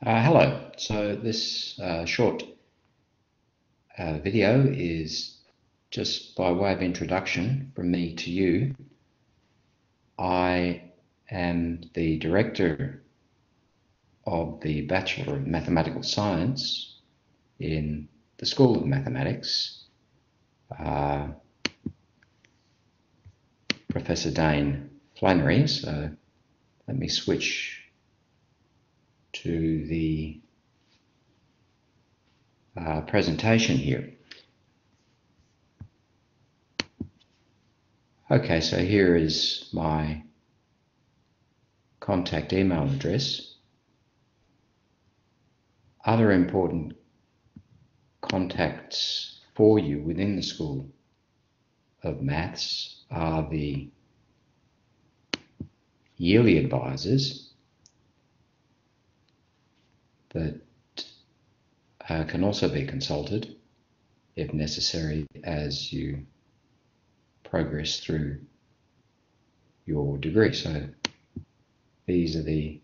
Uh, hello, so this uh, short uh, video is just by way of introduction from me to you. I am the director of the Bachelor of Mathematical Science in the School of Mathematics. Uh, Professor Dane Flannery, so let me switch to the uh, presentation here. Okay, so here is my contact email address. Other important contacts for you within the School of Maths are the yearly advisors that uh, can also be consulted if necessary as you progress through your degree. So these are the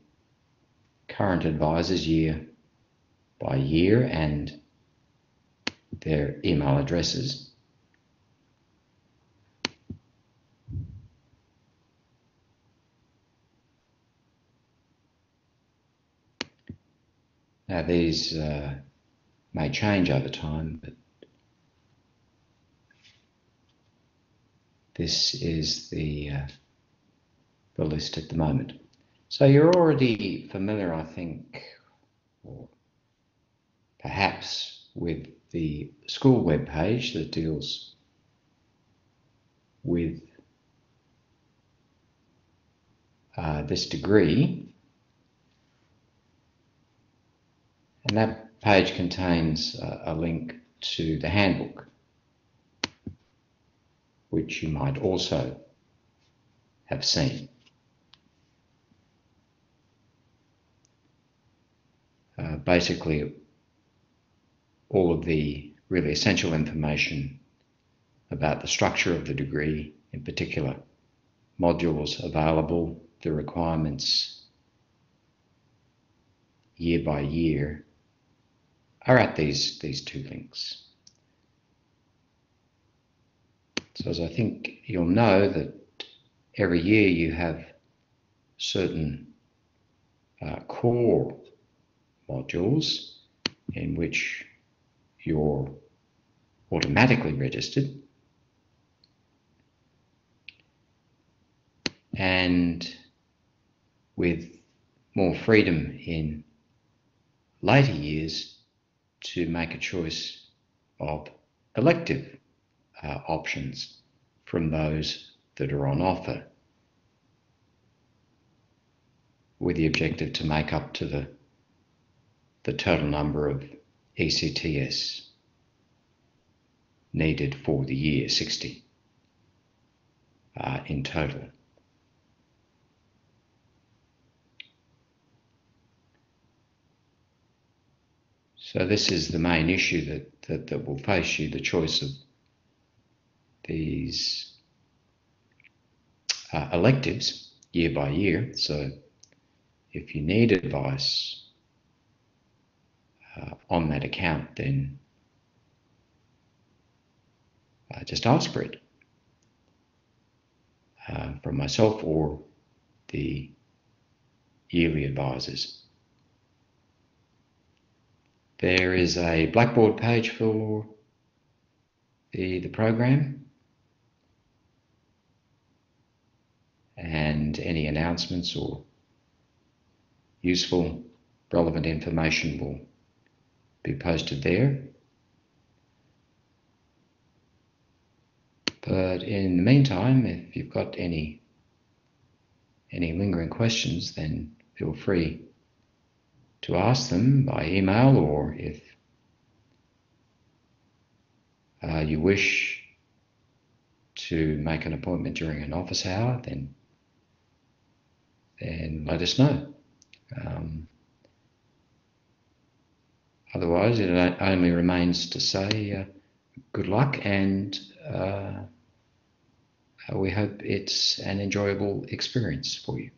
current advisors year by year and their email addresses. Now these uh, may change over time, but this is the, uh, the list at the moment. So you're already familiar, I think, or perhaps with the school web page that deals with uh, this degree And that page contains a, a link to the handbook, which you might also have seen. Uh, basically, all of the really essential information about the structure of the degree, in particular, modules available, the requirements year by year, are at these, these two links. So as I think you'll know that every year you have certain uh, core modules in which you're automatically registered and with more freedom in later years to make a choice of elective uh, options from those that are on offer with the objective to make up to the, the total number of ECTS needed for the year, 60 uh, in total. So this is the main issue that, that, that will face you, the choice of these uh, electives year by year. So if you need advice uh, on that account, then uh, just ask for it uh, from myself or the yearly advisors. There is a Blackboard page for the, the program and any announcements or useful relevant information will be posted there. But in the meantime, if you've got any any lingering questions, then feel free to ask them by email or if uh, you wish to make an appointment during an office hour, then then let us know. Um, otherwise, it only remains to say uh, good luck and uh, we hope it's an enjoyable experience for you.